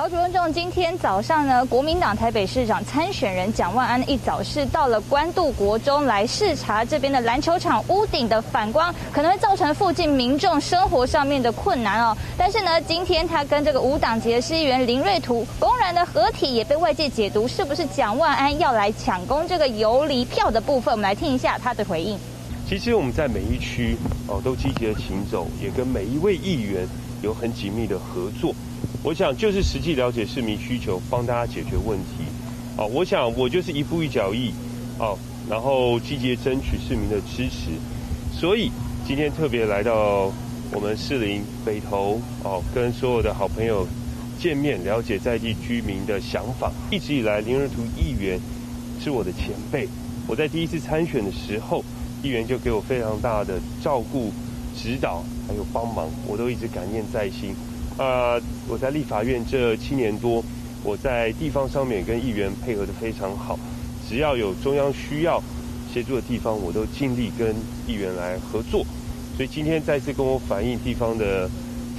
好，主任众，今天早上呢，国民党台北市长参选人蒋万安一早是到了关渡国中来视察这边的篮球场屋顶的反光，可能会造成附近民众生活上面的困难哦。但是呢，今天他跟这个无党籍的市议员林瑞图公然的合体，也被外界解读是不是蒋万安要来抢攻这个游离票的部分？我们来听一下他的回应。其实我们在每一区哦都积极的行走，也跟每一位议员有很紧密的合作。我想就是实际了解市民需求，帮大家解决问题。啊，我想我就是一步一脚印，啊，然后积极争取市民的支持。所以今天特别来到我们士林北投，哦，跟所有的好朋友见面，了解在地居民的想法。一直以来，林仁图议员是我的前辈。我在第一次参选的时候，议员就给我非常大的照顾、指导，还有帮忙，我都一直感念在心。呃，我在立法院这七年多，我在地方上面跟议员配合的非常好，只要有中央需要协助的地方，我都尽力跟议员来合作。所以今天再次跟我反映地方的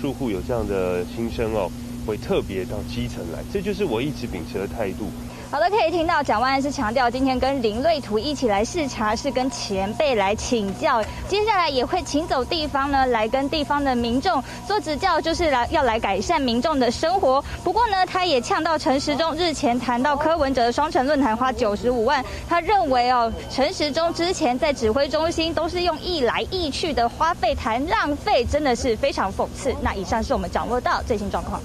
住户有这样的心声哦，会特别到基层来，这就是我一直秉持的态度。好的，可以听到蒋万安是强调，今天跟林瑞图一起来视察，是跟前辈来请教。接下来也会请走地方呢，来跟地方的民众做指教，就是来要来改善民众的生活。不过呢，他也呛到陈时中日前谈到柯文哲的双城论坛花九十五万，他认为哦，陈时中之前在指挥中心都是用一来一去的花费谈浪费，真的是非常讽刺。那以上是我们掌握到最新状况。